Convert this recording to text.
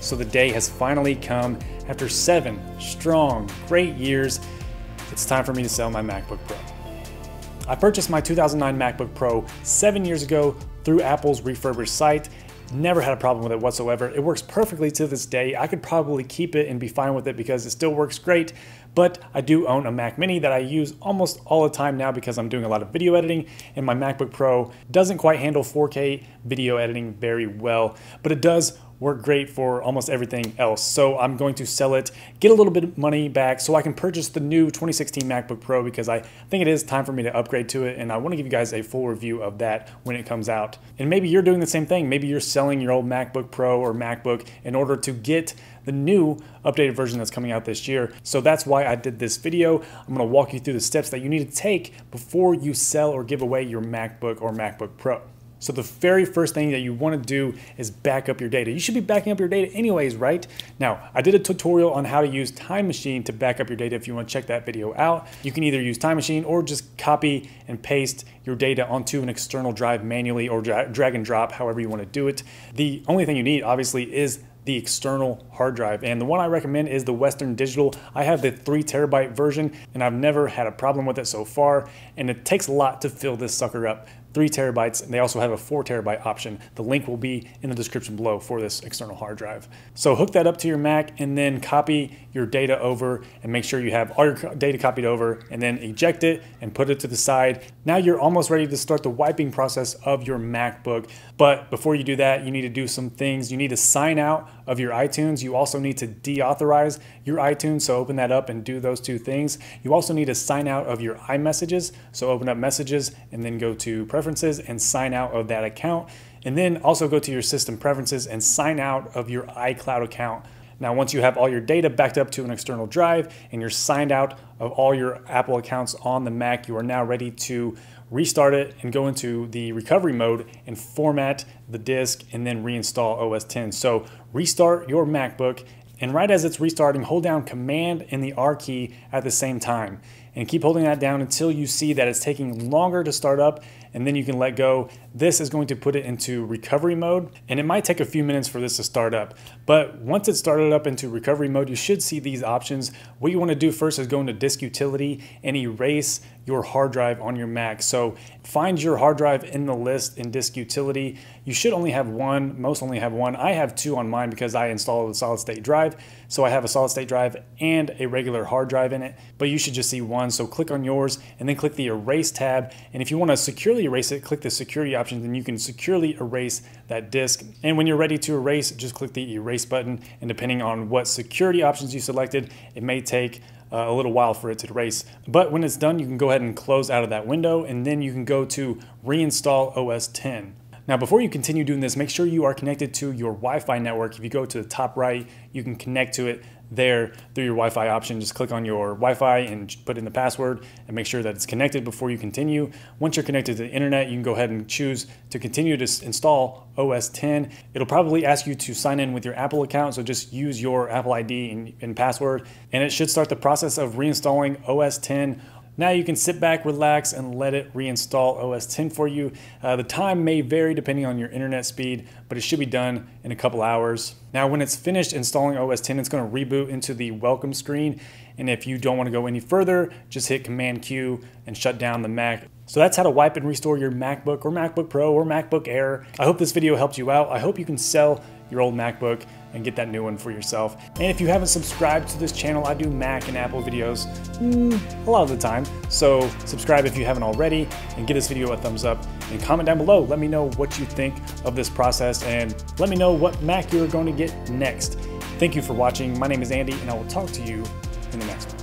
So the day has finally come. After seven strong, great years, it's time for me to sell my MacBook Pro. I purchased my 2009 MacBook Pro seven years ago through Apple's refurbished site. Never had a problem with it whatsoever. It works perfectly to this day. I could probably keep it and be fine with it because it still works great, but I do own a Mac Mini that I use almost all the time now because I'm doing a lot of video editing and my MacBook Pro doesn't quite handle 4K video editing very well, but it does work great for almost everything else. So I'm going to sell it, get a little bit of money back so I can purchase the new 2016 MacBook Pro because I think it is time for me to upgrade to it. And I want to give you guys a full review of that when it comes out. And maybe you're doing the same thing. Maybe you're selling your old MacBook Pro or MacBook in order to get the new updated version that's coming out this year. So that's why I did this video. I'm gonna walk you through the steps that you need to take before you sell or give away your MacBook or MacBook Pro. So the very first thing that you want to do is back up your data. You should be backing up your data anyways, right? Now, I did a tutorial on how to use Time Machine to back up your data if you want to check that video out. You can either use Time Machine or just copy and paste your data onto an external drive manually or drag and drop, however you want to do it. The only thing you need, obviously, is the external hard drive. And the one I recommend is the Western Digital. I have the three terabyte version and I've never had a problem with it so far. And it takes a lot to fill this sucker up three terabytes, and they also have a four terabyte option. The link will be in the description below for this external hard drive. So hook that up to your Mac and then copy your data over and make sure you have all your data copied over and then eject it and put it to the side. Now you're almost ready to start the wiping process of your MacBook. But before you do that, you need to do some things. You need to sign out of your iTunes. You also need to deauthorize your iTunes. So open that up and do those two things. You also need to sign out of your iMessages. So open up messages and then go to preferences and sign out of that account. And then also go to your system preferences and sign out of your iCloud account. Now, once you have all your data backed up to an external drive and you're signed out of all your Apple accounts on the Mac, you are now ready to restart it and go into the recovery mode and format the disk and then reinstall OS 10. So restart your MacBook and right as it's restarting, hold down Command and the R key at the same time and keep holding that down until you see that it's taking longer to start up and then you can let go. This is going to put it into recovery mode and it might take a few minutes for this to start up. But once it's started up into recovery mode, you should see these options. What you want to do first is go into disk utility and erase your hard drive on your Mac. So find your hard drive in the list in disk utility. You should only have one, most only have one. I have two on mine because I installed a solid state drive. So I have a solid state drive and a regular hard drive in it, but you should just see one. So click on yours and then click the erase tab. And if you want to securely erase it, click the security options and you can securely erase that disk. And when you're ready to erase, just click the erase button. And depending on what security options you selected, it may take uh, a little while for it to erase. But when it's done, you can go ahead and close out of that window and then you can go to reinstall OS 10. Now, before you continue doing this, make sure you are connected to your Wi-Fi network. If you go to the top right, you can connect to it there through your Wi-Fi option. Just click on your Wi-Fi and put in the password and make sure that it's connected before you continue. Once you're connected to the internet, you can go ahead and choose to continue to install OS 10. It'll probably ask you to sign in with your Apple account, so just use your Apple ID and, and password, and it should start the process of reinstalling OS 10 now you can sit back, relax, and let it reinstall OS 10 for you. Uh, the time may vary depending on your internet speed, but it should be done in a couple hours. Now when it's finished installing OS 10, it's going to reboot into the welcome screen. And if you don't want to go any further, just hit Command Q and shut down the Mac. So that's how to wipe and restore your MacBook or MacBook Pro or MacBook Air. I hope this video helped you out. I hope you can sell your old MacBook and get that new one for yourself. And if you haven't subscribed to this channel, I do Mac and Apple videos mm, a lot of the time. So subscribe if you haven't already and give this video a thumbs up and comment down below. Let me know what you think of this process and let me know what Mac you're going to get next. Thank you for watching. My name is Andy and I will talk to you in the next one.